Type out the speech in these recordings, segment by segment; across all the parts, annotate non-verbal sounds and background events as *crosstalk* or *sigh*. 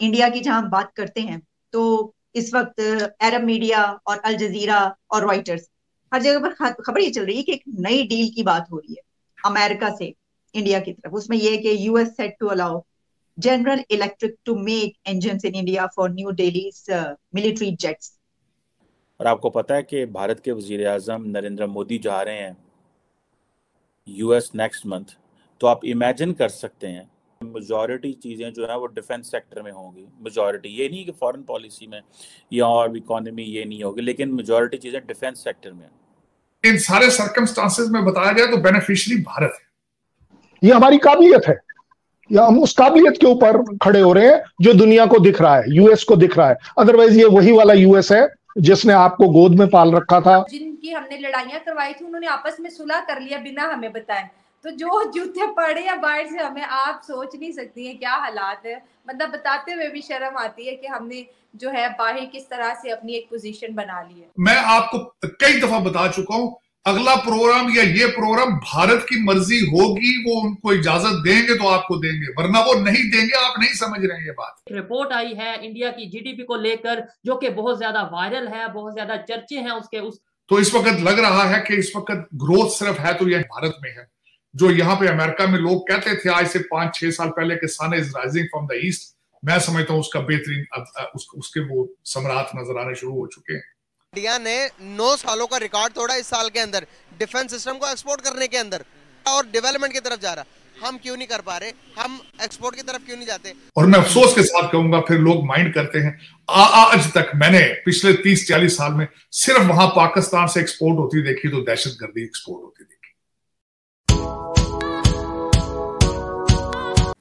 India की जहाँ बात करते हैं तो इस वक्त अरब मीडिया और अल जजीरा और रॉयटर्स हर जगह पर खबर ये चल रही है कि एक नई डील की बात हो रही है अमेरिका से इंडिया की तरफ़। उसमें यह कि US set to allow General Electric to make engine in India for New Delhi military jets और आपको पता है कि भारत के वज़ीर अजम नरेंद्र मोदी जा रहे हैं यूएस नेक्स्ट मंथ तो आप इमेजिन कर सकते हैं मेजॉरिटी चीज़ें जो है वो डिफेंस सेक्टर में होंगी। मेजॉरिटी ये नहीं कि फॉरेन पॉलिसी में या और इकोनॉमी ये नहीं होगी लेकिन मेजॉरिटी चीज़ें डिफेंस सेक्टर में इन सारे सर्कमस्टांसेस में बताया जाए तो बेनिफिशियरी भारत है। ये हमारी काबिलियत है। या हम उस काबिलियत के ऊपर खड़े हो रहे हैं जो दुनिया को दिख रहा है यूएस को दिख रहा है। अदरवाइज़ ये वही वाला यूएस है जिसने आपको गोद में पाल रखा था। जिनकी हमने लड़ाइयाँ करवाई थी उन्होंने आपस में सुलह कर लिया बिना हमें बताए। तो जो जूते पड़े या बाहर से हमें आप सोच नहीं सकती हैं क्या हालात है। मतलब बताते हुए भी शर्म आती है कि हमने जो है बाहर किस तरह से अपनी एक पोजीशन बना ली है। मैं आपको कई दफ़ा बता चुका हूँ अगला प्रोग्राम या ये प्रोग्राम भारत की मर्ज़ी होगी वो उनको इजाज़त देंगे तो आपको देंगे वरना वो नहीं देंगे आप नहीं समझ रहे हैं ये बात। रिपोर्ट आई है इंडिया की जीडीपी को लेकर जो कि बहुत ज़्यादा वायरल है बहुत ज़्यादा चर्चे हैं उसके उस तो इस वक्त लग रहा है कि इस वक्त ग्रोथ सिर्फ़ है तो यह भारत में है। जो यहाँ पे अमेरिका में लोग कहते थे आज से पाँच छह साल पहले कि sun is rising from the east मैं समझता हूँ उसका बेहतरीन उस, उसके वो सम्राट नज़र आने शुरू हो चुके हैं। इंडिया ने नौ सालों का रिकॉर्ड तोड़ा इस साल के अंदर डिफेंस सिस्टम को एक्सपोर्ट करने के अंदर और डेवलपमेंट की तरफ़ जा रहा। हम क्यों नहीं कर पा रहे? हम एक्सपोर्ट की तरफ़ क्यों नहीं जाते? और मैं अफसोस के साथ कहूँगा फिर लोग माइंड करते हैं आ, आज तक मैंने पिछले तीस चालीस साल में सिर्फ़ वहाँ पाकिस्तान से एक्सपोर्ट होती देखी तो दहशत गर्दी एक्सपोर्ट होती देखी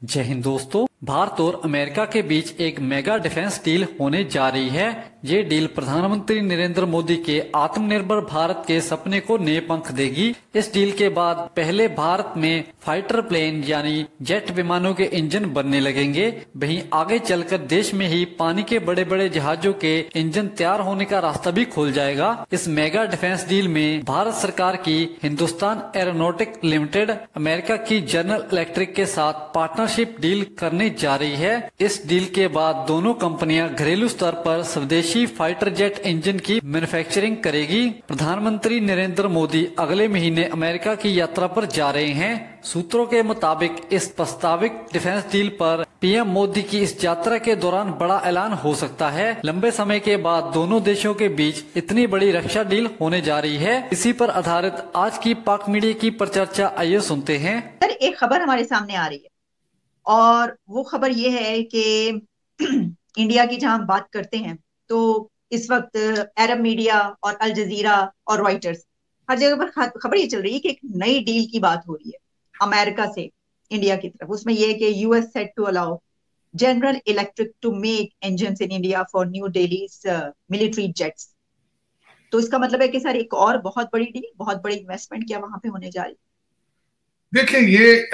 जय हिंद दोस्तों भारत और अमेरिका के बीच एक मेगा डिफेंस डील होने जा रही है। ये डील प्रधानमंत्री नरेंद्र मोदी के आत्मनिर्भर भारत के सपने को नए पंख देगी। इस डील के बाद पहले भारत में फाइटर प्लेन यानी जेट विमानों के इंजन बनने लगेंगे। वहीं आगे चलकर देश में ही पानी के बड़े बड़े जहाजों के इंजन तैयार होने का रास्ता भी खुल जाएगा। इस मेगा डिफेंस डील में भारत सरकार की हिंदुस्तान एरोनोटिक लिमिटेड, अमेरिका की जनरल इलेक्ट्रिक के साथ पार्टनरशिप डील करने जा रही है। इस डील के बाद दोनों कंपनियाँ घरेलू स्तर पर स्वदेशी फाइटर जेट इंजन की मैन्युफैक्चरिंग करेगी। प्रधानमंत्री नरेंद्र मोदी अगले महीने अमेरिका की यात्रा पर जा रहे हैं। सूत्रों के मुताबिक इस प्रस्तावित डिफेंस डील पर पीएम मोदी की इस यात्रा के दौरान बड़ा ऐलान हो सकता है। लंबे समय के बाद दोनों देशों के बीच इतनी बड़ी रक्षा डील होने जा रही है। इसी पर आधारित आज की पाक मीडिया की प्रचर्चा आइए सुनते हैं। सर, एक खबर हमारे सामने आ रही है। और वो खबर ये है कि *clears throat* इंडिया की जहाँ बात करते हैं तो इस वक्त अरब मीडिया और अल जजीरा और रॉयटर्स हर जगह पर खबर ये चल रही है कि एक नई डील की बात हो रही है अमेरिका से इंडिया की तरफ़। उसमें यह कि US set to allow General Electric to make engine in India for New Delhi military jets तो इसका मतलब है कि सर, एक और बहुत बड़ी डील बहुत बड़ी इन्वेस्टमेंट क्या वहाँ पे होने जा रही है? देखिए, ये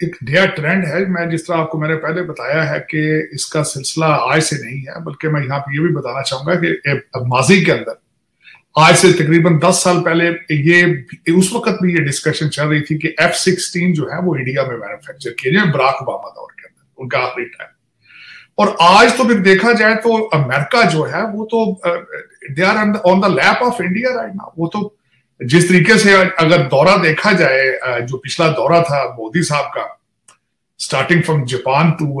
एक नया ट्रेंड है, मैं जिस तरह आपको मैंने पहले बताया है कि इसका सिलसिला आज से नहीं है, बल्कि मैं यहाँ पे ये भी बताना चाहूँगा कि माजी के अंदर, आज से तकरीबन 10 साल पहले ये, उस वक्त भी ये डिस्कशन चल रही थी कि एफ़ सिक्सटीन जो है वो इंडिया में मैन्युफैक्चर किए जाए बराक ओबामा दौर के अंदर, उनका आखिरी टाइम और आज तो फिर देखा जाए तो अमेरिका जो है वो तो they are on the lap of India right now वो तो जिस तरीके से अगर दौरा देखा जाए जो पिछला दौरा था मोदी साहब का starting from Japan to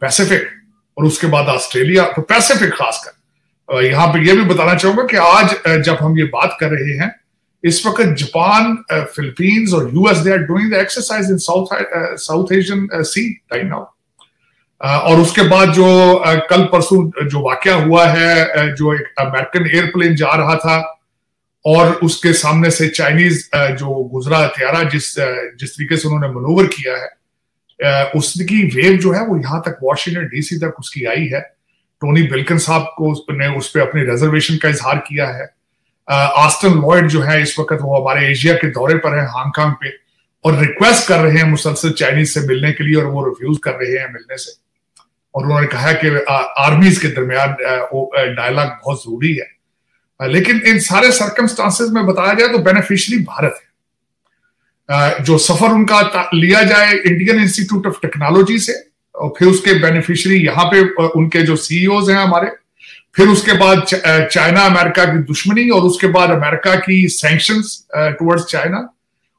Pacific और उसके बाद ऑस्ट्रेलिया तो पैसिफिक खासकर। यहाँ पे ये भी बताना चाहूँगा कि आज जब हम ये बात कर रहे हैं, इस वक्त जापान फिलीपींस और US they are doing the exercise in south south Asian sea right now और उसके बाद जो कल परसों जो वाक्य हुआ है जो एक अमेरिकन एयरप्लेन जा रहा था और उसके सामने से चाइनीज़ जो गुजरा हथियारा जिस जिस तरीके से उन्होंने मनोवर किया है उसकी वेव जो है वो यहाँ तक वॉशिंगटन डीसी तक उसकी आई है। टोनी बिल्कन साहब को ने उस पर अपनी रिजर्वेशन का इजहार किया है। आस्टन लॉयड जो है इस वक्त वो हमारे एशिया के दौरे पर है हांगकांग पे, और रिक्वेस्ट कर रहे हैं मुसलसल चाइनीज़ से मिलने के लिए और वो रिफ्यूज कर रहे हैं मिलने से। और उन्होंने कहा कि आर्मीज के दरमियान डायलॉग बहुत ज़रूरी है। लेकिन इन सारे सर्कमस्टांसेस में बताया जाए तो बेनिफिशियरी भारत है। जो सफ़र उनका लिया जाए इंडियन इंस्टीट्यूट ऑफ़ टेक्नोलॉजी से, और फिर उसके बेनिफिशियरी यहाँ पे उनके जो सीईओ हैं हमारे, फिर उसके बाद चाइना अमेरिका की दुश्मनी और उसके बाद अमेरिका की सैंक्शंस टुवर्ड्स चाइना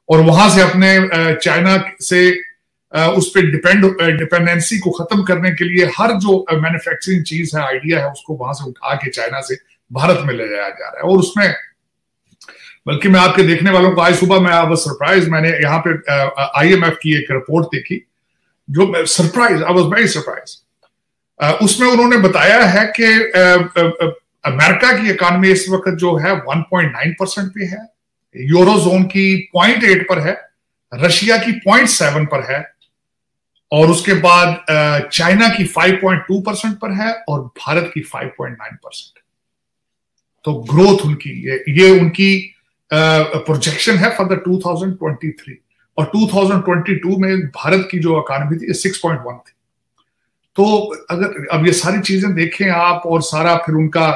और वहाँ से अपने चाइना से उस पर डिपेंड डिपेंडेंसी को खत्म करने के लिए हर जो मैन्युफैक्चरिंग चीज़ है आइडिया है, उसको वहाँ से उठा के चाइना से भारत में ले जाया जा रहा है। और उसमें, बल्कि मैं आपके देखने वालों को आज सुबह मैं आई सरप्राइज़ मैंने यहाँ पे आईएमएफ की एक रिपोर्ट देखी, जो surprise I was very surprise उसमें उन्होंने बताया है कि अमेरिका की इकॉनमी इस वक्त जो है 1.9 परसेंट पे है यूरोजोन की 0.8 पर है रशिया की 0.7 पर है, और उसके बाद चाइना की 5.2 परसेंट पर है, और भारत की 5.9 परसेंट तो ग्रोथ उनकी ये, ये उनकी प्रोजेक्शन है फॉर द 2023 और 2022 में भारत की जो इकॉनमी थी 6.1 थी. तो अगर अब ये सारी चीज़ें देखें आप और सारा फिर उनका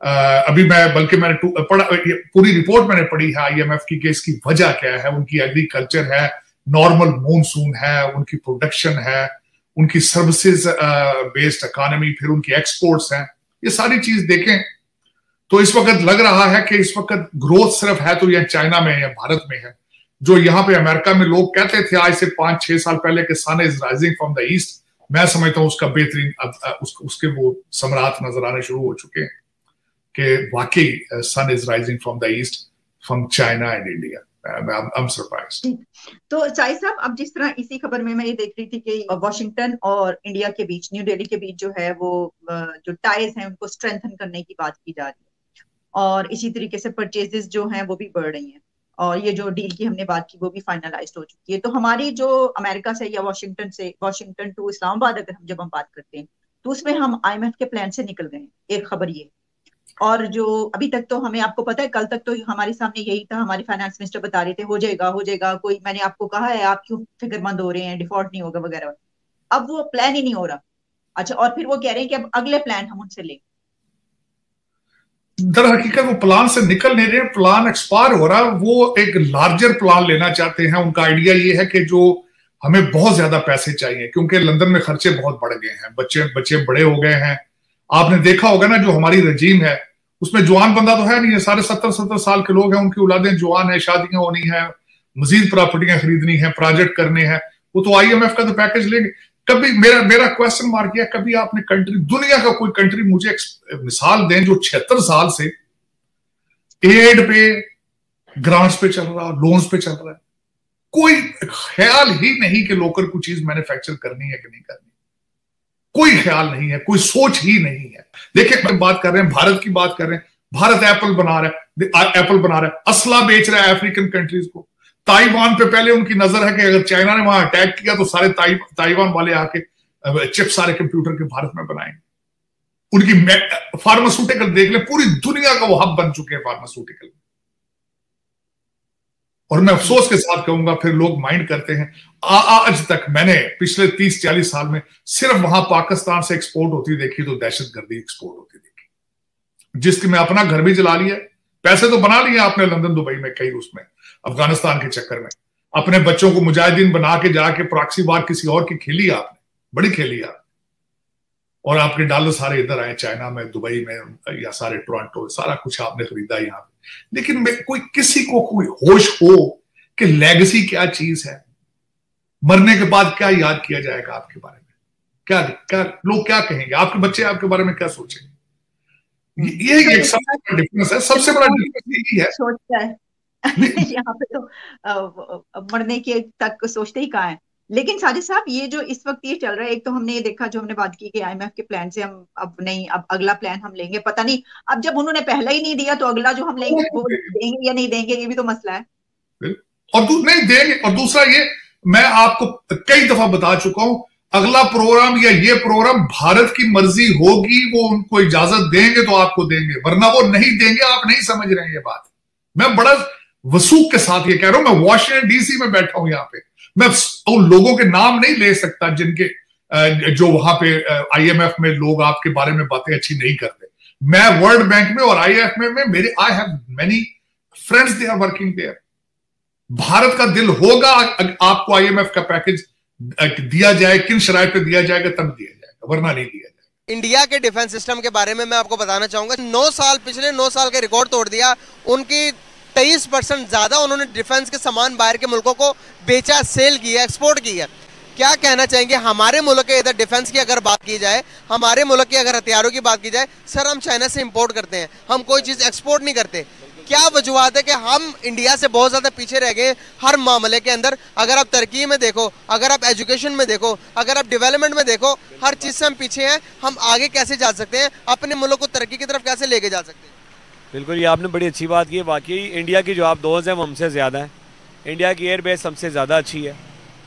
आ, अभी मैं बल्कि मैंने पढ़ा पूरी रिपोर्ट मैंने पढ़ी है आईएमएफ की कि इसकी वजह क्या है उनकी एग्रीकल्चर है नॉर्मल मॉनसून है उनकी प्रोडक्शन है उनकी सर्विसेज़ बेस्ड इकोनॉमी फिर उनकी एक्सपोर्ट्स हैं. ये सारी चीज़ देखें तो इस वक्त लग रहा है कि इस वक्त ग्रोथ सिर्फ़ है तो यह चाइना में है भारत में है। जो यहाँ पे अमेरिका में लोग कहते थे आज से पाँच छह साल पहले कि sun is rising from the east मैं समझता हूँ उसका बेहतरीन उस, उसके वो सम्राट नज़र आने शुरू हो चुके हैं कि वाकई sun is rising from the east from China and India तो चाई साहब अब जिस तरह इसी खबर में मैं ये देख रही थी कि वॉशिंगटन और इंडिया के बीच न्यू दिल्ली के बीच जो है वो जो टाइज हैं उनको स्ट्रेंथन करने की बात की जा रही है। और इसी तरीके से परचेजेस जो हैं वो भी बढ़ रही हैं। और ये जो डील की हमने बात की, वो भी फाइनलाइज हो चुकी है। तो हमारी जो अमेरिका से या वॉशिंगटन से वॉशिंगटन टू इस्लामाबाद अगर हम जब हम बात करते हैं तो उसमें हम आईएमएफ के प्लान से निकल गए एक खबर ये। और जो अभी तक तो हमें आपको पता है, कल तक तो हमारे सामने यही था। हमारे फाइनेंस मिनिस्टर बता रहे थे, हो जाएगा हो जाएगा, कोई मैंने आपको कहा है, आप क्यों फिक्रमंद हो रहे हैं डिफ़ॉल्ट नहीं होगा, वगैरह। अब वो प्लान ही नहीं हो रहा। अच्छा और फिर वो कह रहे हैं कि अब अगले प्लान हम उनसे लेंगे। दर हकीकत वो प्लान से निकल नहीं रहे प्लान एक्सपायर हो रहा है, वो एक लार्जर प्लान लेना चाहते हैं। उनका आइडिया ये है कि जो हमें बहुत ज़्यादा पैसे चाहिए, क्योंकि लंदन में खर्चे बहुत बढ़ गए हैं, बच्चे बच्चे बड़े हो गए हैं। आपने देखा होगा ना, जो हमारी रजीम है, उसमें जवान बंदा तो है नहीं है सारे सत्तर सत्तर साल के लोग हैं, उनकी औलादें जवान है, शादियाँ होनी है, मजीद प्रॉपर्टियाँ खरीदनी है प्रोजेक्ट करने हैं, वो तो आईएमएफ का तो पैकेज लेंगे। कभी मेरा मेरा क्वेश्चन मार्क किया कभी आपने कंट्री दुनिया का कोई कंट्री मुझे मिसाल दें जो छिहत्तर साल से एड पे ग्रांट्स पे चल रहा लोन्स पे चल रहा है। कोई ख्याल ही नहीं कि लोकल कोई चीज़ मैन्युफैक्चर करनी है कि नहीं करनी। कोई ख्याल नहीं है, कोई सोच ही नहीं है। देखिए, मैं बात कर रहे हैं, भारत की बात कर रहे हैं। भारत एप्पल बना रहा है एप्पल बना रहा है। असला बेच रहा है अफ्रीकन कंट्रीज़ को। ताइवान पे पहले उनकी नज़र है कि अगर चाइना ने वहाँ अटैक किया तो सारे ताइवान वाले आके चिप सारे कंप्यूटर के भारत में बनाएँगे। उनकी फार्मास्यूटिकल देख ले पूरी दुनिया का वो हब बन चुके हैं फार्मास्यूटिकल। और मैं अफसोस के साथ कहूँगा फिर लोग माइंड करते हैं आ, आज तक मैंने पिछले तीस चालीस साल में सिर्फ़ वहाँ पाकिस्तान से एक्सपोर्ट होती देखी तो दहशत एक्सपोर्ट होती देखी। जिसकी मैं अपना घर भी जला लिया पैसे तो बना लिए आपने लंदन दुबई में कई उसमें। अफ़गानिस्तान के चक्कर में। अपने बच्चों को मुजाहिदीन बना के जाके प्रॉक्सी बार किसी और की खेली आपने? बड़ी खेली आप और आपके डॉलर सारे इधर आए चाइना में दुबई में या सारे टोरंटो सारा कुछ आपने खरीदा यहाँ पे। लेकिन कोई किसी को कोई होश हो कि लेगेसी क्या चीज़ है? मरने के बाद क्या याद किया जाएगा आपके बारे में? क्या क्या लोग क्या कहेंगे? आपके बच्चे आपके बारे में क्या सोचेंगे? ये एक सबसे बड़ा डिफरेंस है। सबसे बड़ा डिफरेंस यही है। सोचता है। *laughs* यहाँ पे तो मरने के तक सोचते ही कहा है। लेकिन साजिद साहब ये जो इस वक्त ये चल रहा है एक तो हमने ये देखा जो हमने बात की कि आईएमएफ के प्लान से हम अब नहीं अब अगला प्लान हम लेंगे पता नहीं अब जब उन्होंने पहला ही नहीं दिया तो अगला जो हम लेंगे वो देंगे या नहीं देंगे ये भी तो मसला है। और नहीं देंगे और दूसरा ये मैं आपको कई दफ़ा बता चुका हूँ अगला प्रोग्राम या ये प्रोग्राम भारत की मर्ज़ी होगी वो उनको इजाज़त देंगे तो आपको देंगे वरना वो नहीं देंगे आप नहीं समझ रहे हैं ये बात। मैं बड़ा वसूख के साथ ये कह रहा हूँ मैं वॉशिंगटन डीसी में बैठा हूँ यहाँ पे। मैं उन लोगों के नाम नहीं ले सकता जिनके जो वहाँ पे आईएमएफ में लोग आपके बारे में बातें अच्छी नहीं करते। मैं वर्ल्ड बैंक में और आईएफ में, में मेरे I have many friends they are working there Bharat का दिल होगा आपको आईएमएफ का पैकेज दिया जाए किन शराय पे दिया जाएगा तब दिया जाएगा वरना नहीं दिया इंडिया के डिफेंस सिस्टम के बारे में मैं आपको बताना चाहूँगा। नौ साल पिछले नौ साल के रिकॉर्ड तोड़ दिया उनकी तेईस परसेंट ज़्यादा उन्होंने डिफेंस के सामान बाहर के मुल्कों को बेचा, सेल किया एक्सपोर्ट किया। क्या कहना चाहेंगे? हमारे मुल्क के इधर डिफेंस की अगर बात की जाए, हमारे मुल्क के अगर हथियारों की बात की जाए, सर, हम चाइना से इम्पोर्ट करते हैं। हम कोई चीज़ एक्सपोर्ट नहीं करते। क्या वजूहत है कि हम इंडिया से बहुत ज़्यादा पीछे रह गए हर मामले के अंदर? अगर आप तरक्की में देखो, अगर आप एजुकेशन में देखो, अगर आप डेवलपमेंट में देखो, हर चीज़ से हम पीछे हैं। हम आगे कैसे जा सकते हैं? अपने मुल्क को तरक्की की तरफ़ कैसे लेके जा सकते हैं? बिल्कुल, ये आपने बड़ी अच्छी बात की वाकई इंडिया की जो आप दोस्त हैं, वो हमसे ज़्यादा है। इंडिया की एयर बेस हमसे ज़्यादा अच्छी है।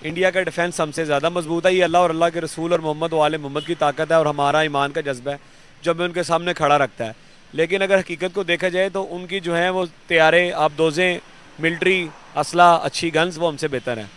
इंडिया का डिफेंस हमसे ज़्यादा मज़बूत है। ये अल्लाह और अल्लाह के रसूल और मोहम्मद वाले मोहम्मद की ताकत है और हमारा ईमान का जज्बा है, जो हमें उनके सामने खड़ा रखता है। लेकिन अगर हकीकत को देखा जाए तो उनकी जो है, वो तैयारे, आप दोजें, मिल्ट्री असला अच्छी गन्स वो हमसे बेहतर हैं।